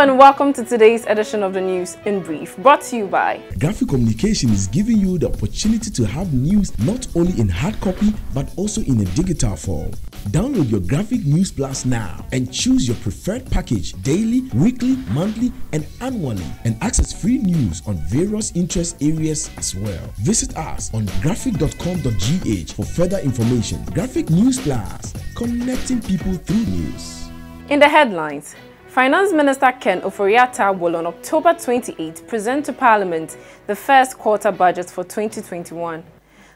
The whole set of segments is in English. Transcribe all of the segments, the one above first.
and welcome to today's edition of the News in Brief, brought to you by Graphic Communication is giving you the opportunity to have news not only in hard copy but also in a digital form. Download your Graphic News Plus now and choose your preferred package daily, weekly, monthly, and annually, and access free news on various interest areas as well. Visit us on graphic.com.gh for further information. Graphic News Plus, connecting people through news. In the headlines, Finance Minister Ken Ofori-Atta will on October 28 present to Parliament the first quarter budget for 2021.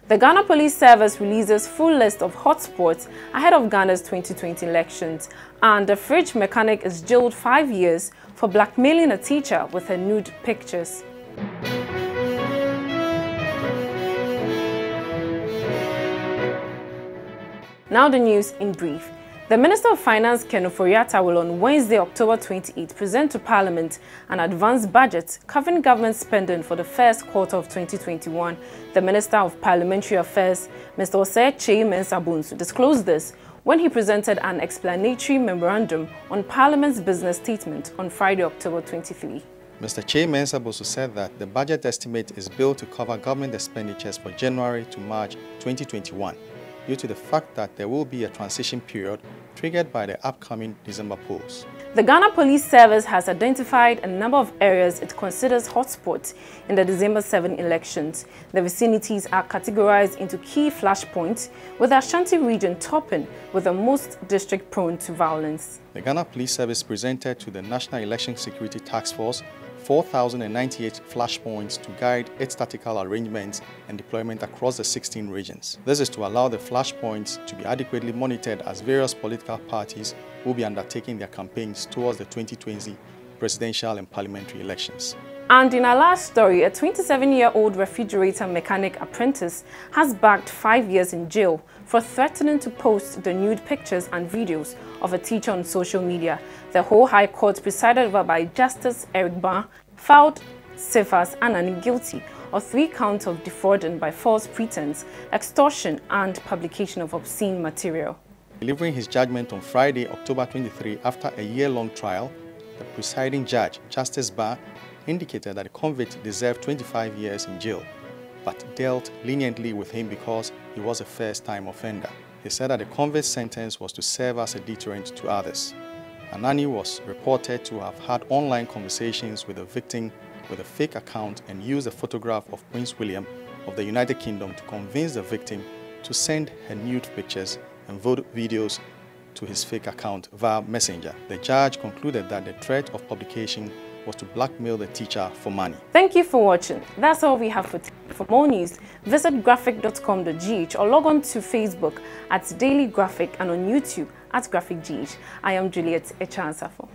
The Ghana Police Service releases full list of hotspots ahead of Ghana's 2020 elections, and a fridge mechanic is jailed five years for blackmailing a teacher with her nude pictures. Now the news in brief. The Minister of Finance, Ken Ofori-Atta, will on Wednesday, October 28, present to Parliament an advanced budget covering government spending for the first quarter of 2021. The Minister of Parliamentary Affairs, Mr. Osei Kyei Mensah-Bonsu, disclosed this when he presented an explanatory memorandum on Parliament's business statement on Friday, October 23. Mr. Kyei Mensah-Bonsu said that the budget estimate is built to cover government expenditures for January to March 2021 due to the fact that there will be a transition period triggered by the upcoming December polls. The Ghana Police Service has identified a number of areas it considers hotspots in the December 7 elections. The vicinities are categorized into key flashpoints, with the Ashanti region topping with the most district prone to violence. The Ghana Police Service presented to the National Election Security Task Force 4,098 flashpoints to guide its tactical arrangements and deployment across the 16 regions. This is to allow the flashpoints to be adequately monitored as various political parties will be undertaking their campaigns towards the 2020 presidential and parliamentary elections. And in our last story, a 27-year-old refrigerator mechanic apprentice has bagged five years in jail for threatening to post the nude pictures and videos of a teacher on social media. The Ho High Court, presided over by Justice Eric Baa, found Cephas Anani guilty of three counts of defrauding by false pretense, extortion, and publication of obscene material. Delivering his judgment on Friday, October 23, after a year-long trial, the presiding judge, Justice Baa, indicated that the convict deserved 25 years in jail, but dealt leniently with him because he was a first-time offender. He said that the convict's sentence was to serve as a deterrent to others. Anani was reported to have had online conversations with the victim with a fake account and used a photograph of Prince William of the United Kingdom to convince the victim to send her nude pictures and videos to his fake account via Messenger. The judge concluded that the threat of publication was to blackmail the teacher for money. Thank you for watching. That's all we have for today. For more news, visit graphic.com.gh or log on to Facebook at Daily Graphic and on YouTube at Graphic GH. I am Juliet Echansafo.